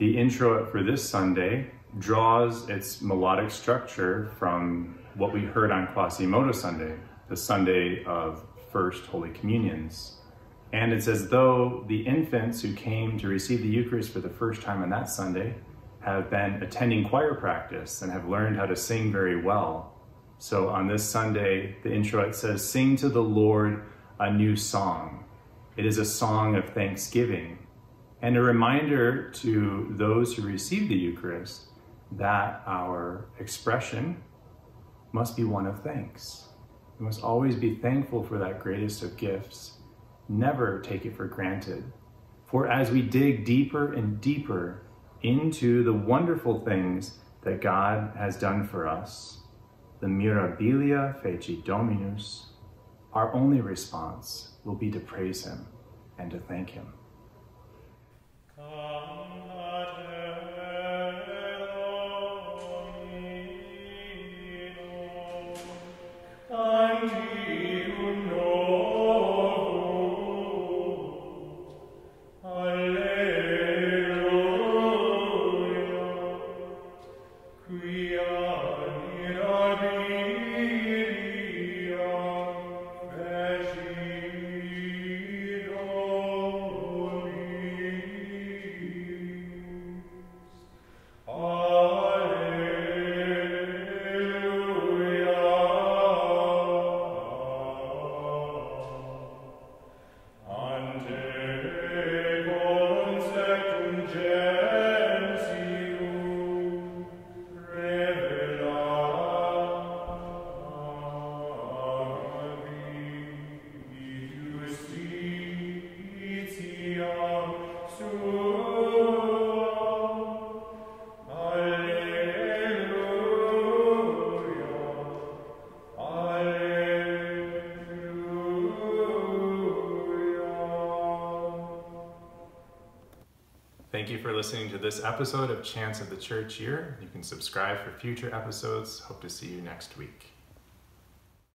introit for this Sunday draws its melodic structure from what we heard on Quasimodo Sunday, the Sunday of First Holy Communions. And it's as though the infants who came to receive the Eucharist for the first time on that Sunday have been attending choir practice and have learned how to sing very well. So on this Sunday, the introit says, Sing to the Lord a new song. It is a song of thanksgiving and a reminder to those who receive the Eucharist that our expression must be one of thanks. We must always be thankful for that greatest of gifts. Never take it for granted. For as we dig deeper and deeper into the wonderful things that God has done for us, the mirabilia fecit Dominus, our only response will be to praise Him and to thank Him. Amen. Thank you for listening to this episode of Chants of the Church Year. You can subscribe for future episodes. Hope to see you next week.